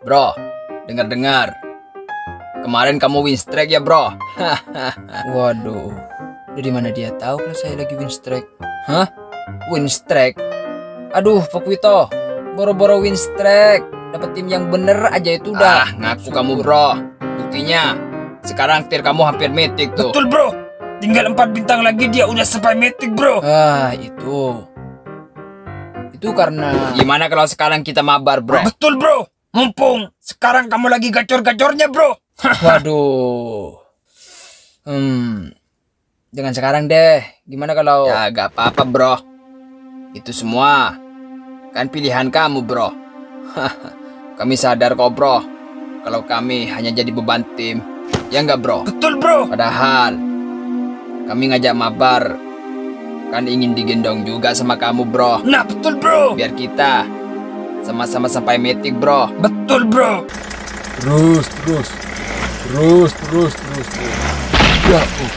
Bro, dengar-dengar. Kemarin kamu win strike ya, bro? Waduh, dari mana dia tahu kalau saya lagi win strike? Hah? Win strike? Aduh, Pak Wito. Boro-boro win strike. Dapat tim yang bener aja itu udah. Ah, ngaku kamu, bro. Buktinya, sekarang tier kamu hampir mythic tuh. Betul, bro. Tinggal 4 bintang lagi dia udah sampai mythic, bro. Ah, itu. Itu karena... Gimana kalau sekarang kita mabar, bro? Betul, bro. Mumpung sekarang kamu lagi gacor-gacornya, bro. Waduh. Hmm. Jangan sekarang deh. Gimana kalau... Ya, gak apa-apa, bro. Itu semua kan pilihan kamu, bro. kami sadar kok, bro. Kalau kami hanya jadi beban tim. Ya nggak, bro? Betul, bro. Padahal kami ngajak mabar kan ingin digendong juga sama kamu, bro. Nah, betul, bro. Biar kita sama-sama sampai metik, bro. Betul, bro. Terus, terus. Terus, terus, terus, terus. Ya, oh.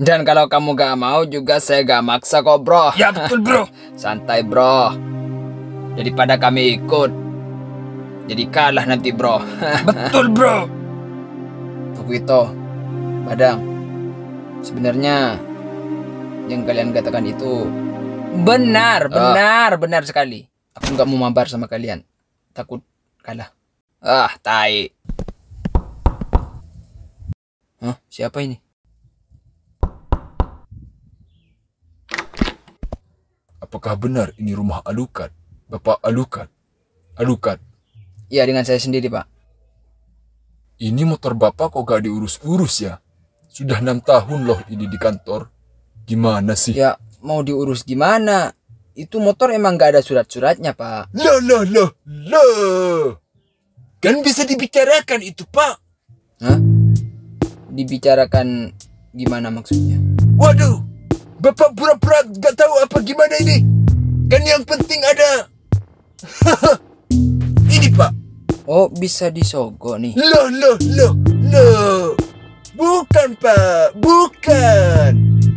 Dan kalau kamu gak mau juga saya gak maksa kok, bro. Ya, betul, bro. Santai, bro. Daripada kami ikut, jadi kalah nanti, bro. betul, bro. Fukuito, Badang, sebenarnya yang kalian katakan itu benar, benar, uh. benar sekali. Aku nggak mau mabar sama kalian, takut kalah. Ah, tai. Hah, siapa ini? Apakah benar ini rumah Alukat? Bapak Alukat? Alukat? Iya, dengan saya sendiri, Pak. Ini motor Bapak kok gak diurus-urus ya? Sudah enam tahun loh ini di kantor. Gimana sih? Ya, mau diurus gimana? Itu motor emang gak ada surat-suratnya, Pak. Loh, loh, loh, loh. Kan bisa dibicarakan itu, Pak. Hah? Dibicarakan gimana maksudnya? Waduh, Bapak pura-pura gak tahu apa gimana ini. Kan yang penting ada... ini, Pak. Oh, bisa disogok nih. Loh, loh, loh, loh. Bukan, Pak. Bukan.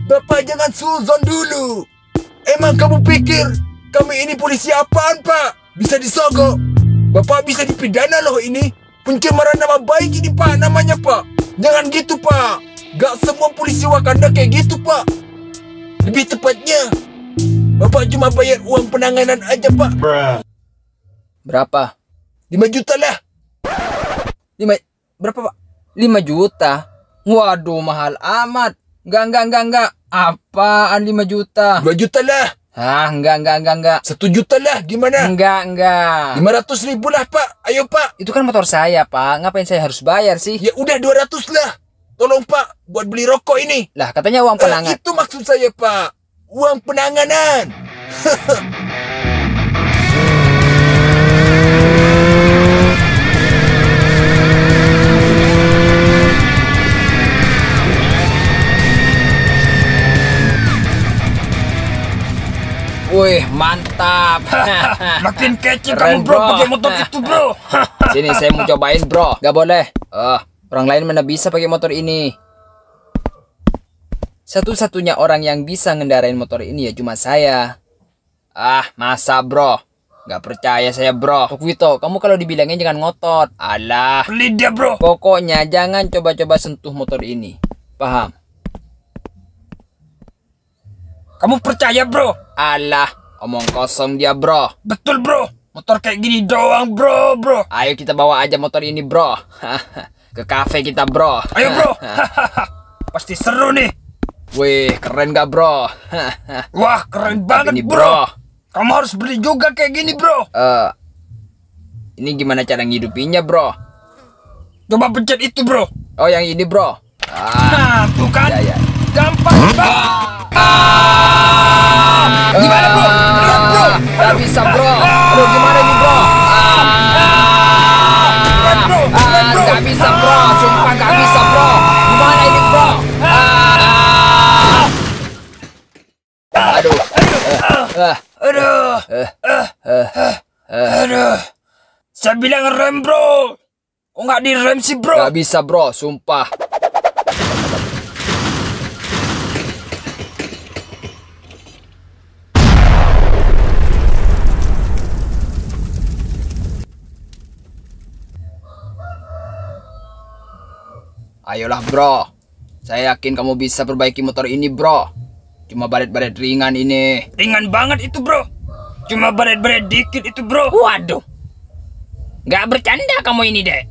Bapak jangan suzon dulu. Emang kamu pikir kami ini polisi apaan, Pak? Bisa disogok. Bapak bisa dipidana loh ini. Pencemaran nama baik ini, Pak, namanya, Pak. Jangan gitu, Pak. Gak semua polisi Wakanda kayak gitu, Pak. Lebih tepatnya, Bapak cuma bayar uang penanganan aja, Pak. Berapa? 5 juta lah. 5 berapa, Pak? 5 juta. Waduh, mahal amat. Enggak, enggak, enggak, enggak. Apaan 5 juta? 5 juta lah. Ah, enggak, enggak, enggak, enggak. 1 juta lah, gimana? Enggak, enggak. 500 ribu lah, Pak. Ayo, Pak. Itu kan motor saya, Pak. Ngapain saya harus bayar sih? Ya udah 200 lah. Tolong, Pak, buat beli rokok ini. Lah, katanya uang penanganan. Eh, itu maksud saya, Pak. Uang penanganan. Wih, mantap. Makin kece kamu bro, pakai motor itu bro. Sini saya mau cobain bro. Gak boleh. Uh, orang lain mana bisa pakai motor ini. Satu-satunya orang yang bisa ngendarain motor ini ya cuma saya. Ah, masa bro? Gak percaya saya bro. Wito, kamu kalau dibilangin jangan ngotot. Alah. Lidah bro. Pokoknya jangan coba-coba sentuh motor ini. Paham? Kamu percaya bro? Alah, omong kosong dia bro. Betul bro. Motor kayak gini doang bro bro. Ayo kita bawa aja motor ini bro. Ke cafe kita bro. Ayo bro. Pasti seru nih. Wih, keren gak bro? Wah, keren banget ini, bro. bro. Kamu harus beli juga kayak gini bro. Uh, ini gimana cara ngidupinnya bro? Coba pencet itu bro. Oh yang ini bro. Ah, tuh kan. Ya, ya. Gampang banget. Bisa bro. Aduh gimana nih bro? Bro. Gak bisa bro. Sumpah gak bisa bro. Gimana ini bro? Aduh. Aduh. Aduh. Saya bilang rem bro. Kok nggak direm sih bro? Gak bisa bro, sumpah. Ayolah bro. Saya yakin kamu bisa perbaiki motor ini bro. Cuma baret-baret ringan ini. Ringan banget itu bro. Cuma baret-baret dikit itu bro. Waduh. Gak bercanda kamu ini dek.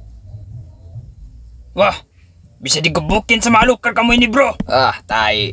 Wah, bisa digebukin sama luker kamu ini bro. Ah, tai.